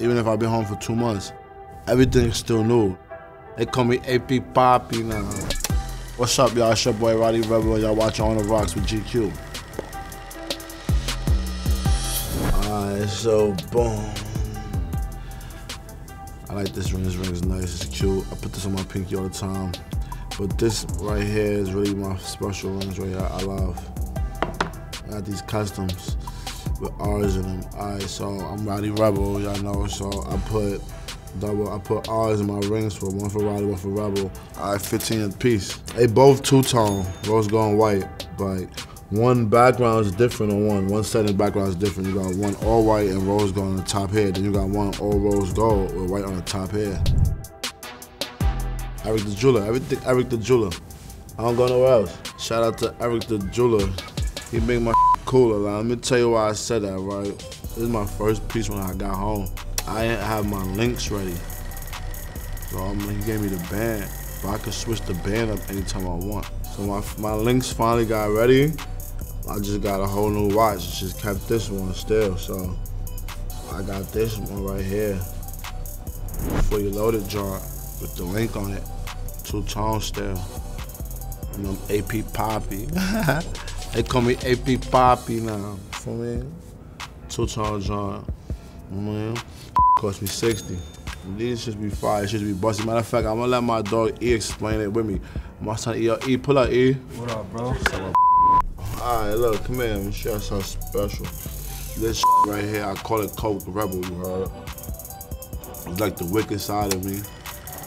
Even if I've been home for two months, everything's still new. They call me AP Papi now. What's up, y'all? It's your boy Rowdy Rebel. Y'all watching On the Rocks with GQ. Alright, so boom. I like this ring. This ring is nice. It's cute. I put this on my pinky all the time. But this right here is really my special rings right here. I love. I got these customs with R's in them. Alright, so I'm Rowdy Rebel, y'all know. So I put double, I put R's in my rings for one for Rowdy, one for Rebel. Alright, 15 piece. They both two-tone, rose gold and white, but one background is different on one. One setting background is different. You got one all white and rose gold on the top here. Then you got one all rose gold with white on the top here. Eric the Jeweler, everything Eric the Jeweler. I don't go nowhere else. Shout out to Eric the Jeweler. He make my cooler. Let me tell you why I said that, right? This is my first piece when I got home. I didn't have my links ready. So I'm, he gave me the band, but I could switch the band up anytime I want. So my, my links finally got ready. I just got a whole new watch. Just kept this one still. So I got this one right here. For Fully loaded joint with the link on it. Two tone still. And I'm AP Papi. they call me AP Papi now. For me, two tone joint. Man, cost me 60. These should be fire. It should be busted. Matter of fact, I'm gonna let my dog E explain it with me. My son E, E pull up E. What up, bro? Alright, look, come here. Let me show you something special. This right here, I call it Coke Rebel, you heard? It's like the wicked side of me,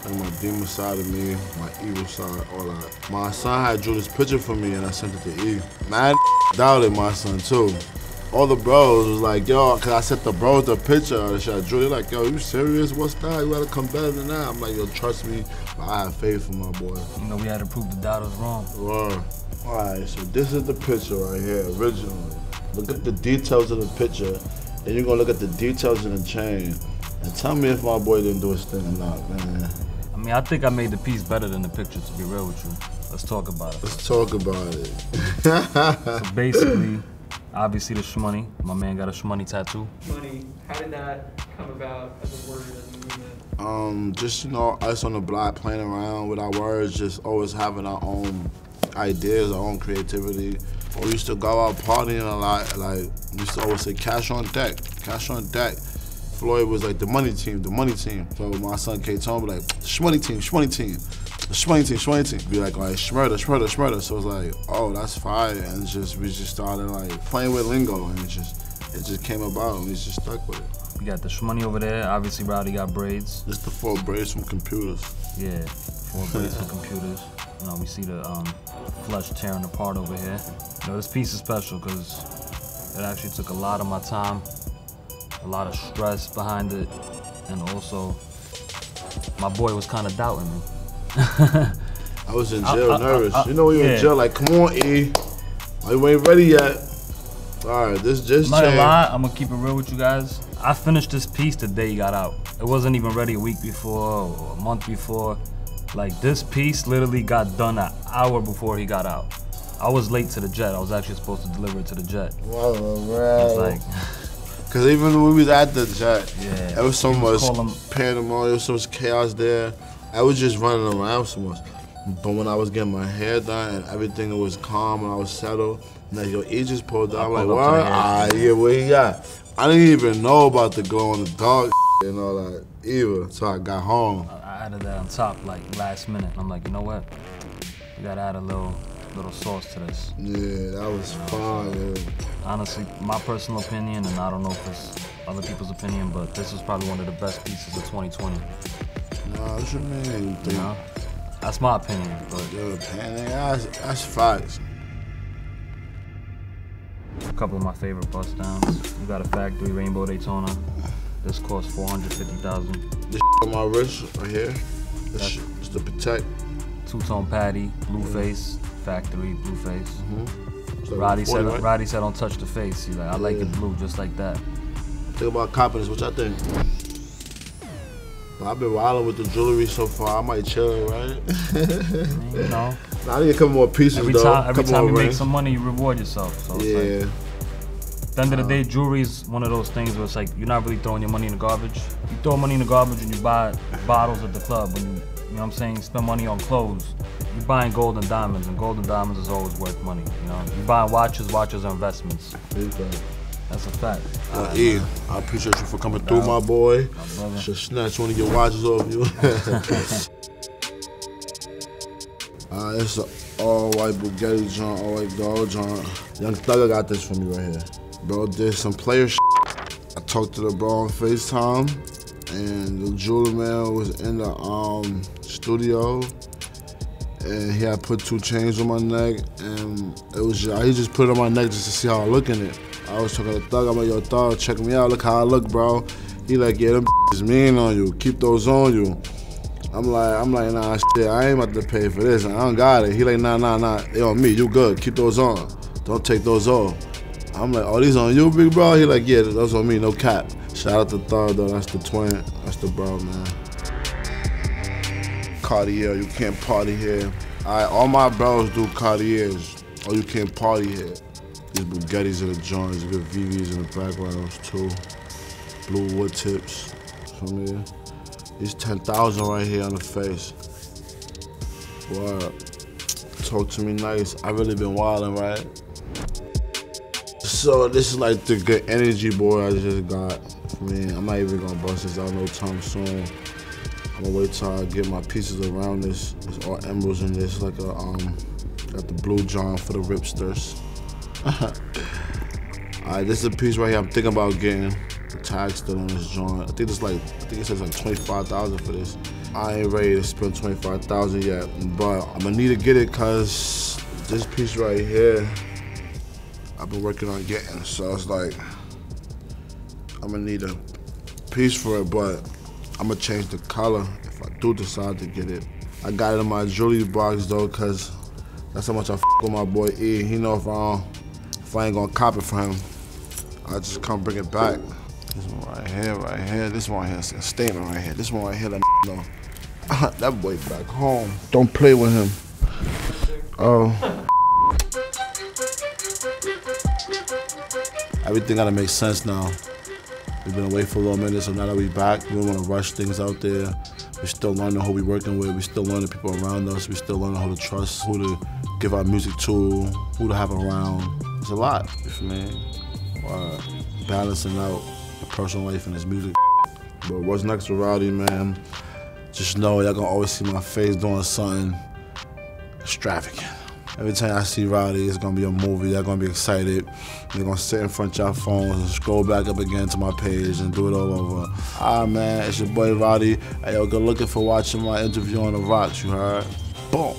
and my demon side of me, my evil side, all that. My son had drew this picture for me and I sent it to E. Man, doubted my son too. All the bros was like, yo, cause I sent the bros the picture of the shit I drew. They're like, yo, you serious? What's that? You gotta come better than that. I'm like, yo, trust me. I have faith in my boy. You know we had to prove the doubters wrong. Word. All right, so this is the picture right here, originally. Look at the details of the picture, then you're gonna look at the details in the chain, and tell me if my boy didn't do his thing or not, man. I mean, I think I made the piece better than the picture, to be real with you. Let's talk about it. Let's talk about it. So basically, obviously the shmoney. My man got a shmoney tattoo. money. How did that come about as a word as a movement? um, just you know, us on the block playing around with our words, just always having our own ideas, our own creativity. We used to go out partying a lot. Like we used to always say, "Cash on deck, cash on deck." Floyd was like the money team, the money team. So my son K Tone be like, "Shmoney team, shmoney team." The shmoney team, shmoney team. Be like, like, shmurda, shmurda, shmurda. So it's like, oh, that's fire. And just, we just started like playing with lingo and it just, it just came about and we just stuck with it. We got the shmoney over there. Obviously, Rowdy got braids. Just the four braids from computers. Yeah, four braids from computers. You know, we see the um, flesh tearing apart over here. You know, this piece is special because it actually took a lot of my time, a lot of stress behind it, and also my boy was kind of doubting me. I was in jail I- I- nervous. I- you know you're yeah. in jail, like, come on, E. You ain't ready yet. All right, this just I'm not gonna lie, I'm gonna keep it real with you guys. I finished this piece the day he got out. It wasn't even ready a week before or a month before. Like this piece literally got done an hour before he got out. I was late to the jet. I was actually supposed to deliver it to the jet. Wow, It's like, Cause even when we was at the jet, Yeah, there was so much pandemonium, so much chaos there. I was just running around so much. But when I was getting my hair done and everything it was calm and I was settled, and like yo, E just pulled down. I'm like, what? up to the hair. Ah, yeah, where he at? I didn't even know about the glow in the dark and all that either. So I got home. I added that on top like last minute. I'm like, you know what? We gotta add a little little sauce to this. Yeah, that was fun. Yeah. Honestly, my personal opinion, and I don't know if it's other people's opinion, but this was probably one of the best pieces of 2020. Nah, what you mean? You think? Know? That's my opinion, but Yo, man, that's, that's facts. a couple of my favorite bust downs. We got a factory Rainbow Daytona. This cost 450,000. This on my wrist right here. This is to protect. Two tone patty, blue face, factory blue face. It's mm-hmm. like Rowdy said, right? Rowdy said, don't touch the face. He's like, I like Yeah. it blue, just like that. Think about confidence. What y'all think? I've been wilding with the jewelry so far. I might chill, right? You know, Nah, I need a couple more pieces every though. time, every couple time you make some money, you reward yourself. So it's Yeah. like, At the end of the day, jewelry is one of those things where it's like you're not really throwing your money in the garbage. You throw money in the garbage when you buy bottles at the club. When you, you know what I'm saying, spend money on clothes. You're buying gold and diamonds, and gold and diamonds is always worth money. You know, you're buying watches. Watches are investments. That's a fact. Uh, I appreciate you for coming through, my boy. My. Should snatch one of your watches off you. uh, it's an all white Bugatti joint, all white gold joint. Young Thugger got this for me right here. Bro, there's some player shit. I talked to the bro on FaceTime, and the jeweler man was in the um studio, and he had put two chains on my neck, and it was just, he just put it on my neck just to see how I look in it. I was talking to Thug, I'm like, yo, Thug, check me out, look how I look, bro. He like, yeah, them is mean on you, keep those on you. I'm like, I'm like, nah, shit, I ain't about to pay for this. I don't got it. He like, nah, nah, nah, they on me, you good, keep those on. Don't take those off. I'm like, oh, these on you, big bro? He like, yeah, those on me, no cap. Shout out to Thug, though, that's the twin, that's the bro, man. Cartier, you can't party here. All right, all my bros do Cartiers. Oh, you can't party here. These Bugattis in the joints, good VVs in the backgrounds too. Blue wood tips. From here. These 10,000 right here on the face. What? Talk to me nice. I really been wildin', right? So this is like the good energy boy I just got. I mean, I'm not even gonna bust this out no time soon. I'm gonna wait till I get my pieces around this. There's all emeralds in this, like a um, got the blue john for the ripsters. Alright, this is a piece right here I'm thinking about getting. The tag still on this joint. I think it's like, I think it says like 25,000 for this. I ain't ready to spend 25,000 yet, but I'm gonna need to get it cause this piece right here, I've been working on getting. So it's like, I'm gonna need a piece for it, but I'm gonna change the color if I do decide to get it. I got it in my jewelry box though, cause that's how much I f with my boy E. He know if I don't, if I ain't gonna cop it for him, I just come bring it back. This one right here, right here. This one right here a statement right here. This one right here, let know. that boy back home. Don't play with him. Oh. Everything gotta make sense now. We've been away for a little minute, so now that we're back, we don't wanna rush things out there. We're still learning who we're working with. We're still learning people around us. We're still learning who to trust, who to give our music to, who to have around. It's a lot, you feel me? Uh, balancing out the personal life and his music. But what's next for Rowdy, man? Just know y'all gonna always see my face doing something extravagant. Every time I see Rowdy, it's gonna be a movie. Y'all gonna be excited. You're gonna sit in front of your phones and scroll back up again to my page and do it all over. Ah man, it's your boy Rowdy. Hey yo, good looking for watching my interview on the rocks, you heard? Boom.